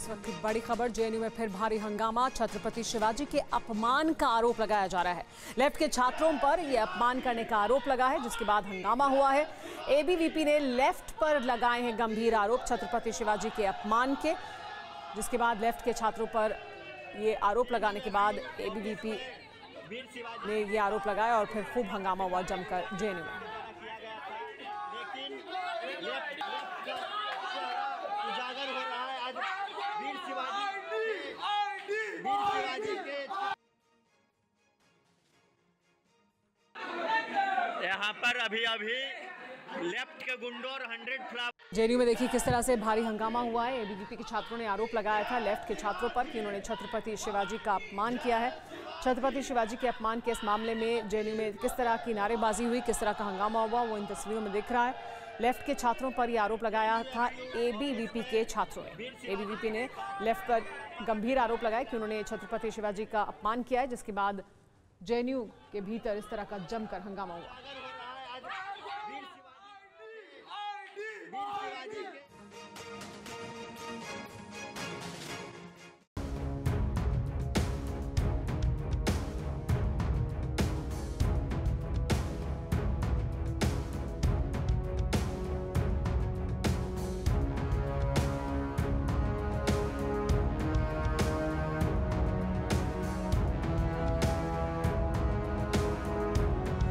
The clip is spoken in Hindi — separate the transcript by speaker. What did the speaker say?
Speaker 1: इस वक्त की बड़ी खबर, जेएनयू में फिर भारी हंगामा। छत्रपति शिवाजी के अपमान का आरोप लगाया जा रहा है। लेफ़्ट के छात्रों पर यह अपमान करने का आरोप लगा है, जिसके बाद हंगामा हुआ है। एबीवीपी ने लेफ़्ट पर लगाए हैं गंभीर आरोप, छत्रपति शिवाजी के अपमान के। जिसके बाद लेफ़्ट के छात्रों पर ये आरोप लगाने के बाद एबीवीपी ने ये आरोप लगाया और फिर खूब हंगामा हुआ जमकर जेएनयू में।
Speaker 2: उजागर हो रहा है आज। यहाँ पर अभी अभी लेफ़्ट के गुंडों और हंड्रेड फ्लावर
Speaker 1: जेएनयू में देखिए किस तरह से भारी हंगामा हुआ है। एबीवीपी के छात्रों ने आरोप लगाया था लेफ़्ट के छात्रों पर कि उन्होंने छत्रपति शिवाजी का अपमान किया है। छत्रपति शिवाजी के अपमान के इस मामले में जेएनयू में किस तरह की नारेबाजी हुई, किस तरह का हंगामा हुआ, वो इन तस्वीरों में दिख रहा है। लेफ़्ट के छात्रों पर यह आरोप लगाया था एबीवीपी के छात्रों ने। एबीवीपी ने लेफ़्ट पर गंभीर आरोप लगाया कि उन्होंने छत्रपति शिवाजी का अपमान किया है, जिसके बाद जेएनयू के भीतर इस तरह का जमकर हंगामा हुआ।